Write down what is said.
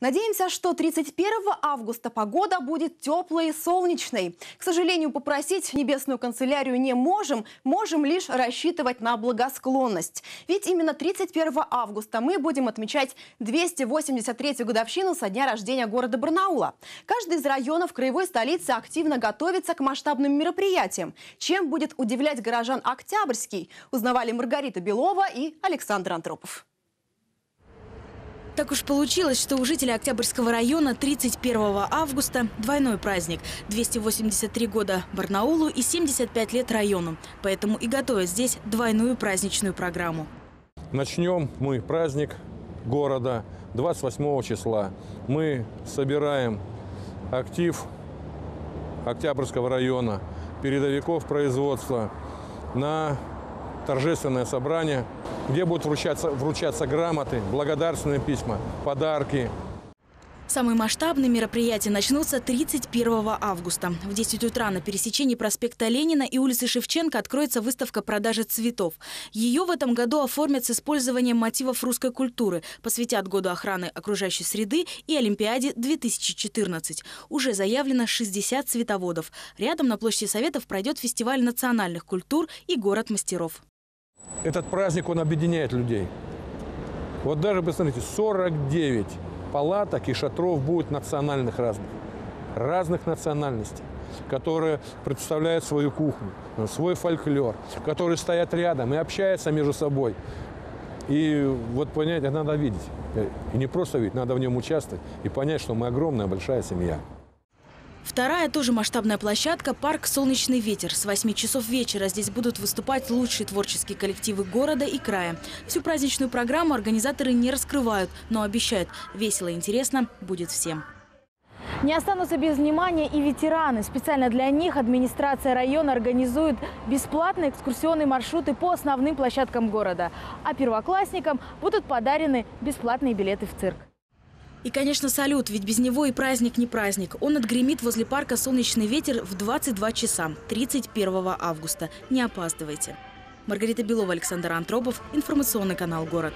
Надеемся, что 31 августа погода будет теплой и солнечной. К сожалению, попросить небесную канцелярию не можем, можем лишь рассчитывать на благосклонность. Ведь именно 31 августа мы будем отмечать 283-ю годовщину со дня рождения города Барнаула. Каждый из районов краевой столицы активно готовится к масштабным мероприятиям. Чем будет удивлять горожан Октябрьский, узнавали Маргарита Белова и Александр Антропов. Так уж получилось, что у жителей Октябрьского района 31 августа двойной праздник. 283 года Барнаулу и 75 лет району. Поэтому и готовят здесь двойную праздничную программу. Начнем мы праздник города 28 числа. Мы собираем актив Октябрьского района, передовиков производства на торжественное собрание, где будут вручаться, вручаться грамоты, благодарственные письма, подарки. Самые масштабные мероприятия начнутся 31 августа. В 10 утра на пересечении проспекта Ленина и улицы Шевченко откроется выставка продажи цветов. Ее в этом году оформят с использованием мотивов русской культуры, посвятят Году охраны окружающей среды и Олимпиаде 2014. Уже заявлено 60 цветоводов. Рядом на площади Советов пройдет фестиваль национальных культур и город мастеров этот праздник, он объединяет людей. Вот даже, посмотрите, 49 палаток и шатров будет национальных разных. Разных национальностей, которые представляют свою кухню, свой фольклор, которые стоят рядом и общаются между собой. И вот это надо видеть. И не просто видеть, надо в нем участвовать и понять, что мы огромная большая семья. Вторая тоже масштабная площадка – парк «Солнечный ветер». С 8 часов вечера здесь будут выступать лучшие творческие коллективы города и края. Всю праздничную программу организаторы не раскрывают, но обещают – весело и интересно будет всем. Не останутся без внимания и ветераны. Специально для них администрация района организует бесплатные экскурсионные маршруты по основным площадкам города. А первоклассникам будут подарены бесплатные билеты в цирк. И, конечно, салют, ведь без него и праздник не праздник. Он отгремит возле парка «Солнечный ветер» в 22 часа 31 августа. Не опаздывайте. Маргарита Белова, Александр Антропов. Информационный канал «Город».